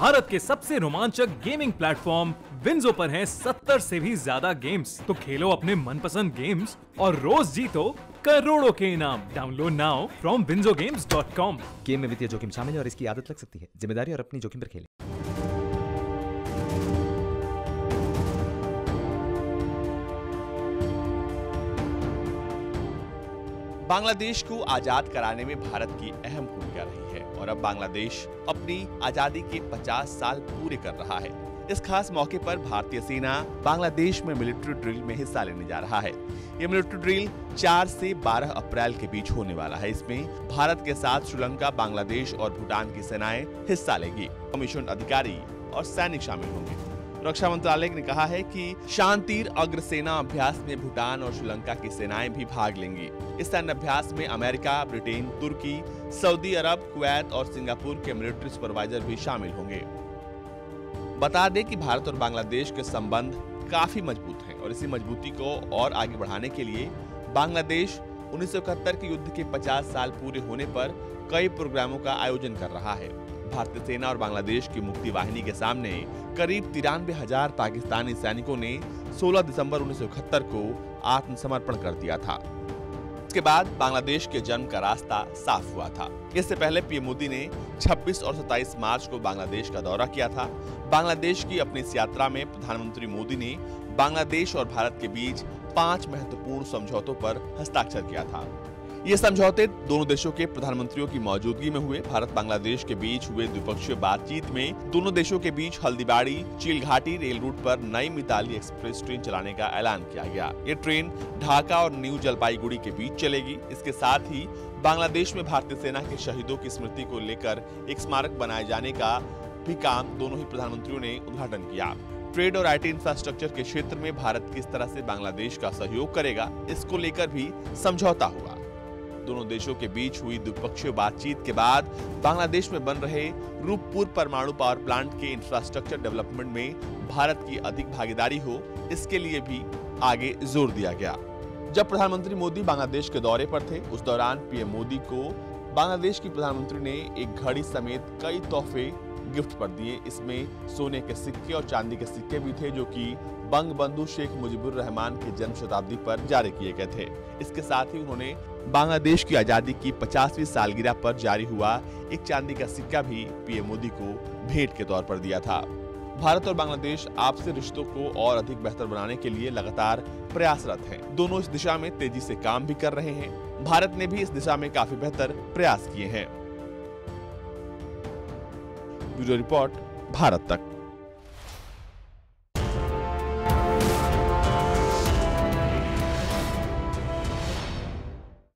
भारत के सबसे रोमांचक गेमिंग प्लेटफॉर्म विंजो पर हैं 70 से भी ज़्यादा गेम्स तो खेलो अपने मनपसंद गेम्स और रोज जीतो करोड़ों के इनाम। Download now from com game में वित्तीय जोखिम शामिल है और इसकी आदत लग सकती है। ज़िम्मेदारी और अपनी जोखिम पर खेलें। बांग्लादेश को आज़ाद कराने में भारत की अहम भूमिका रही है और अब बांग्लादेश अपनी आज़ादी के 50 साल पूरे कर रहा है। इस खास मौके पर भारतीय सेना बांग्लादेश में मिलिट्री ड्रिल में हिस्सा लेने जा रहा है। ये मिलिट्री ड्रिल 4 से 12 अप्रैल के बीच होने वाला है। इसमें भारत के साथ श्रीलंका, बांग्लादेश और भूटान की सेनाएँ हिस्सा लेगी। कमीशन अधिकारी और सैनिक शामिल होंगे। रक्षा मंत्रालय ने कहा है कि शांतिर अग्रसेना अभ्यास में भूटान और श्रीलंका की सेनाएँ भी भाग लेंगी। इस सैन्य अभ्यास में अमेरिका, ब्रिटेन, तुर्की, सऊदी अरब, कुवैत और सिंगापुर के मिलिट्री सुपरवाइजर भी शामिल होंगे। बता दें कि भारत और बांग्लादेश के संबंध काफ़ी मज़बूत हैं और इसी मजबूती को और आगे बढ़ाने के लिए बांग्लादेश उन्नीस सौ इकहत्तर के युद्ध के 50 साल पूरे होने पर कई प्रोग्रामों का आयोजन कर रहा है। भारतीय सेना और बांग्लादेश की मुक्ति वाहिनी के सामने करीब तिरानवे हज़ार पाकिस्तानी सैनिकों ने 16 दिसंबर उन्नीस को आत्मसमर्पण कर दिया था। इसके बाद बांग्लादेश के जन्म का रास्ता साफ़ हुआ था। इससे पहले पीएम मोदी ने 26 और 27 मार्च को बांग्लादेश का दौरा किया था। बांग्लादेश की अपनी इस यात्रा में प्रधानमंत्री मोदी ने बांग्लादेश और भारत के बीच पाँच महत्वपूर्ण समझौतों पर हस्ताक्षर किया था। ये समझौते दोनों देशों के प्रधानमंत्रियों की मौजूदगी में हुए। भारत, बांग्लादेश के बीच हुए द्विपक्षीय बातचीत में दोनों देशों के बीच हल्दीबाड़ी चील घाटी रेल रूट पर नई मिताली एक्सप्रेस ट्रेन चलाने का ऐलान किया गया। ये ट्रेन ढाका और न्यू जलपाईगुड़ी के बीच चलेगी। इसके साथ ही बांग्लादेश में भारतीय सेना के शहीदों की स्मृति को लेकर एक स्मारक बनाए जाने का भी काम दोनों ही प्रधानमंत्रियों ने उद्घाटन किया। ट्रेड और आईटी इंफ्रास्ट्रक्चर के क्षेत्र में भारत किस तरह से बांग्लादेश का सहयोग करेगा, इसको लेकर भी समझौता हुआ। दोनों देशों के बीच हुई द्विपक्षीय बातचीत के बाद बांग्लादेश में बन रहे रूपपुर परमाणु पावर प्लांट के इंफ्रास्ट्रक्चर डेवलपमेंट में भारत की अधिक भागीदारी हो, इसके लिए भी आगे ज़ोर दिया गया। जब प्रधानमंत्री मोदी बांग्लादेश के दौरे पर थे, उस दौरान पीएम मोदी को बांग्लादेश की प्रधानमंत्री ने एक घड़ी समेत कई तोहफे गिफ्ट पर दिए। इसमें सोने के सिक्के और चांदी के सिक्के भी थे, जो कि बंग बंधु शेख मुजीबुर रहमान की जन्म शताब्दी पर जारी किए गए थे। इसके साथ ही उन्होंने बांग्लादेश की आज़ादी की 50वीं सालगिरह पर जारी हुआ एक चांदी का सिक्का भी पीएम मोदी को भेंट के तौर पर दिया था। भारत और बांग्लादेश आपसी रिश्तों को और अधिक बेहतर बनाने के लिए लगातार प्रयासरत हैं। दोनों इस दिशा में तेज़ी से काम भी कर रहे हैं। भारत ने भी इस दिशा में काफ़ी बेहतर प्रयास किए हैं। ब्यूरो रिपोर्ट भारत तक